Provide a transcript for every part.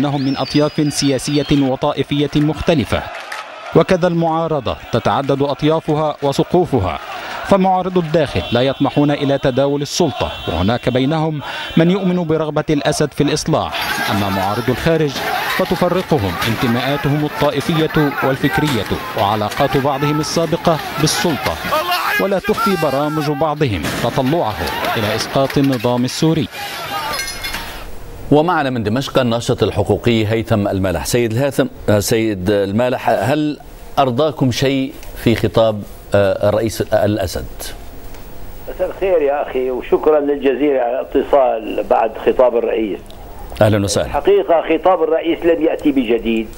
إنهم من أطياف سياسية وطائفية مختلفة. وكذا المعارضة تتعدد أطيافها وسقوفها فمعارضو الداخل لا يطمحون إلى تداول السلطة. وهناك بينهم من يؤمن برغبة الأسد في الإصلاح. أما معارضو الخارج فتفرقهم انتماءاتهم الطائفية والفكرية وعلاقات بعضهم السابقة بالسلطة. ولا تخفي برامج بعضهم تطلعه إلى إسقاط النظام السوري. ومعنا من دمشق الناشط الحقوقي هيثم المالح سيد الهاثم سيد المالح هل أرضاكم شيء في خطاب الرئيس الأسد؟ مساء الخير يا أخي وشكرا للجزيرة على الاتصال بعد خطاب الرئيس. أهلا وسهلا. حقيقة خطاب الرئيس لم يأتي بجديد.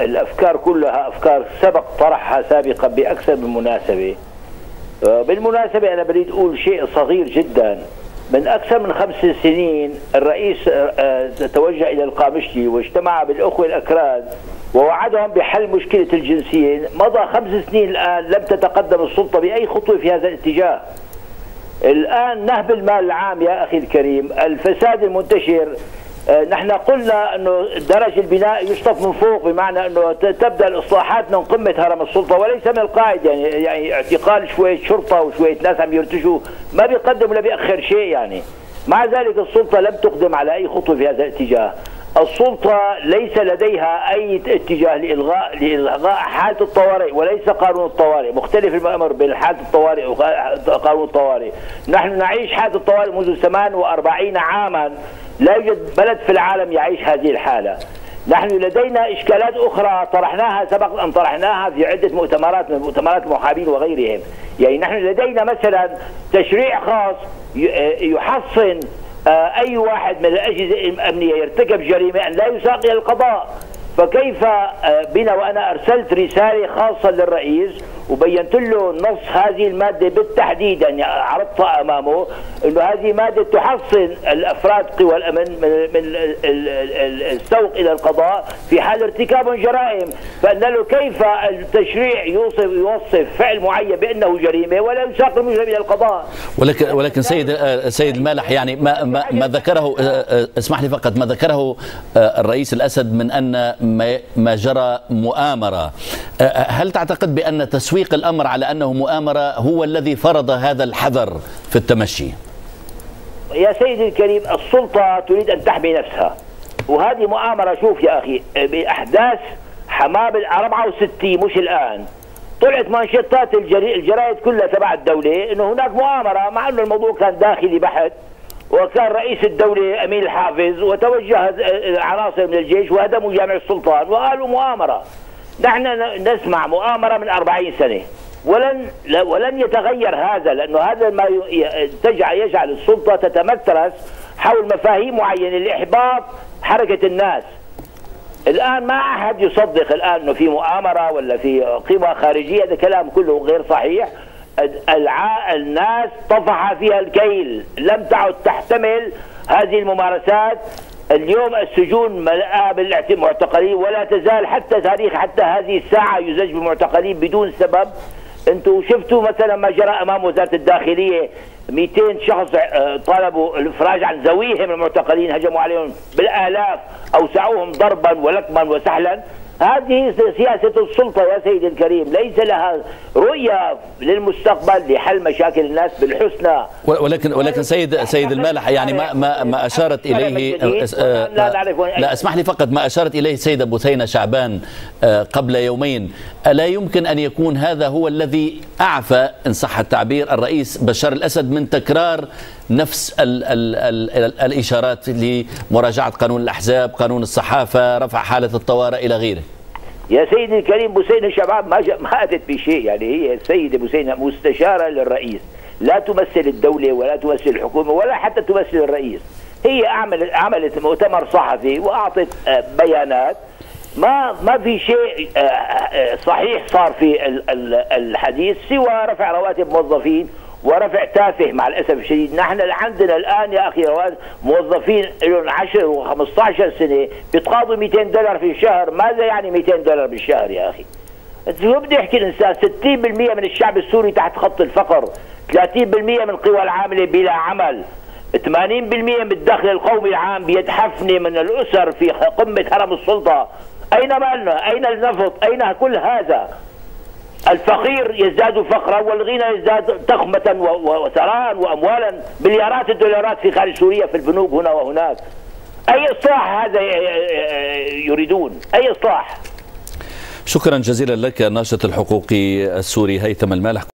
الأفكار كلها أفكار سبق طرحها سابقا بأكثر من مناسبة. بالمناسبة أنا بريد أقول شيء صغير جدا. من أكثر من خمس سنين الرئيس توجه إلى القامشلي واجتمع بالأخوة الأكراد ووعدهم بحل مشكلة الجنسيين. مضى خمس سنين الآن لم تتقدم السلطة بأي خطوة في هذا الاتجاه. الآن نهب المال العام يا أخي الكريم. الفساد المنتشر نحن قلنا أنه درج البناء يشطف من فوق بمعنى أنه تبدأ الإصلاحات من قمة هرم السلطة وليس من القاعد يعني يعني اعتقال شوية شرطة وشوية ناس عم يرتجوا. ما بيقدم ولا بيأخر شيء يعني. مع ذلك السلطة لم تقدم على أي خطوة في هذا الاتجاه. السلطة ليس لديها أي اتجاه لإلغاء لإلغاء حالة الطوارئ وليس قانون الطوارئ. مختلف الأمر بين حالة الطوارئ وقانون الطوارئ. نحن نعيش حالة الطوارئ منذ 48 عاما. لا يوجد بلد في العالم يعيش هذه الحالة. نحن لدينا إشكالات أخرى طرحناها سبق أن طرحناها في عدة مؤتمرات من مؤتمرات المحامين وغيرهم. يعني نحن لدينا مثلا تشريع خاص يحصن أي واحد من الأجهزة الأمنية يرتكب جريمة أن لا يساق إلى القضاء فكيف بنا وأنا أرسلت رسالة خاصة للرئيس وبينت له نص هذه المادة بالتحديد يعني عرضتها أمامه إنه هذه مادة تحصن الأفراد قوى الأمن من من السوق إلى القضاء في حال ارتكاب جرائم. فان له كيف التشريع يوصف يوصف فعل معين بأنه جريمة ولا يساق المجرم إلى القضاء؟ ولكن ولكن سيد سيد المالح يعني ما ما, ما ذكره اسمح لي فقط ما ذكره الرئيس الأسد من أن ما ما جرى مؤامرة. هل تعتقد بأن تسويق الأمر على أنه مؤامرة هو الذي فرض هذا الحذر في التمشي. يا سيدي الكريم السلطة تريد أن تحمي نفسها. وهذه مؤامرة شوف يا أخي بأحداث حماه بال 64 مش الآن. طلعت مانشيتات الجرائد كلها تبع الدولة إنه هناك مؤامرة مع إنه الموضوع كان داخلي بحت وكان رئيس الدولة أمين الحافظ وتوجه عناصر من الجيش وهدموا جامع السلطان وقالوا مؤامرة. نحن نسمع مؤامرة من أربعين سنة. ولن ولن يتغير هذا لأنه هذا ما تجعل يجعل السلطة تتمترس حول مفاهيم معينة لإحباط حركة الناس. الآن ما أحد يصدق الآن أنه في مؤامرة ولا في قوى خارجية هذا كلام كله غير صحيح. الناس طفح فيها الكيل. لم تعد تحتمل هذه الممارسات اليوم السجون ملأى بالمعتقلين ولا تزال حتى تاريخ حتى هذه الساعة يزج بالمعتقلين بدون سبب. أنتم شفتوا مثلا ما جرى أمام وزارة الداخلية؟ 200 شخص طالبوا الإفراج عن ذويهم المعتقلين هجموا عليهم بالآلاف أوسعوهم ضربا ولكما وسحلا هذه سياسة السلطة يا سيدي الكريم ليس لها رؤية للمستقبل لحل مشاكل الناس بالحسنى. ولكن ولكن سيد سيد المالح يعني ما ما ما أشارت إليه لا, لا اسمح لي فقط ما أشارت إليه السيده بثينه شعبان قبل يومين. ألا يمكن أن يكون هذا هو الذي أعفى إن صح التعبير الرئيس بشار الأسد من تكرار نفس ال ال ال الإشارات لمراجعة قانون الأحزاب، قانون الصحافة، رفع حالة الطوارئ إلى غيره. يا سيدي الكريم بوسينة شباب ما ما أتت بشيء يعني هي السيدة بوسينة مستشارة للرئيس، لا تمثل الدولة ولا تمثل الحكومة ولا حتى تمثل الرئيس. هي عملت عملت مؤتمر صحفي وأعطت بيانات ما ما في شيء صحيح صار في الحديث سوى رفع رواتب موظفين ورفع تافه مع الأسف الشديد. نحن عندنا الآن يا أخي موظفين لهم 10 و15 سنة بيتقاضوا 200 دولار في الشهر. ماذا يعني 200 دولار بالشهر يا أخي؟ شو بده يحكي الإنسان؟ 60% من الشعب السوري تحت خط الفقر 30% من القوى العاملة بلا عمل 80% من الدخل القومي العام بيد حفنه من الأسر في قمة هرم السلطة. أين مالنا؟ أين النفط؟ أين كل هذا؟ الفقير يزداد فقرا والغنى يزداد تخمة وثراء وأموالا. مليارات الدولارات في خارج سوريا في البنوك هنا وهناك. أي إصلاح هذا يريدون؟ أي إصلاح؟ شكرا جزيلا لك الناشط الحقوقي السوري هيثم المالح.